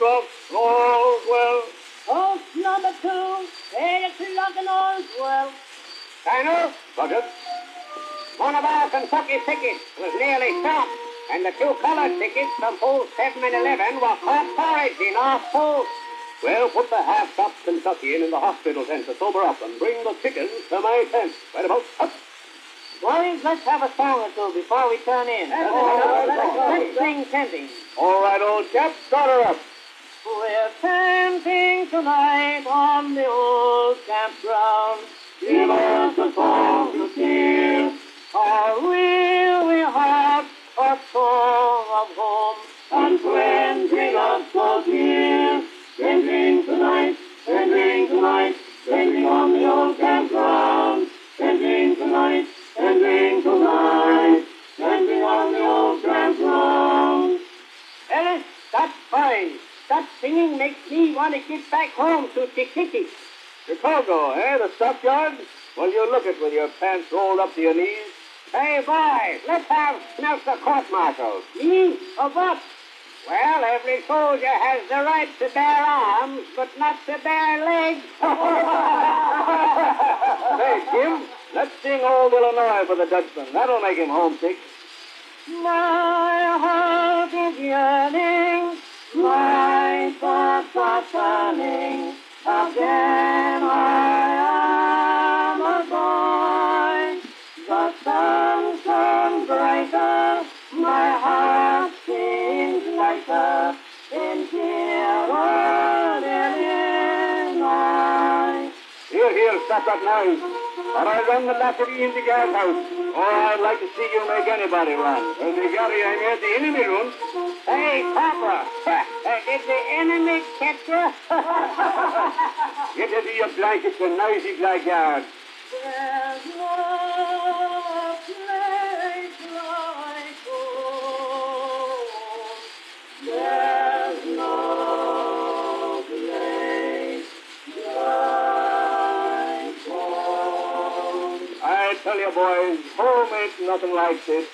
truck, all's well. Post number two, eight o'clock and all's well. Colonel, Roger. one of our Kentucky tickets was nearly shot, and the two colored tickets from poles 7 and 11 were caught foraging off post. Well, put the half-shot Kentuckian in the hospital tent to sober up and bring the chickens to my tent. Right about up. Boys, let's have a song or two before we turn in. let's sing tenting. All right, old chap, start her up. We're camping tonight on the old campground. Give us a song to sing, our weary heart, a song of home, and twenty lots of years. Camping that's fine. That singing makes me want to get back home to Chiquiti. Chicago, eh? The stockyard? Well, you look it with your pants rolled up to your knees. Hey, boys, let's have smelt the court-martial. Me? Of what? Well, every soldier has the right to bear arms, but not to bear legs. Hey, Jim, let's sing Old Illinois for the Dutchman. That'll make him homesick. My heart is yearning, are turning. Again I am a boy. The sun turns brighter, my heart seems lighter in dear old Illinois. Here, here, stop that noise. Or I'll run the battery in the guardhouse. Oh, I'd like to see you make anybody run. Well, the Gary, I'm at the enemy room. hey, Papa, uh, the? Get into your blankets and noisy blackguard. There's no place like home. There's no place like home. I tell you, boys, home ain't nothing like this.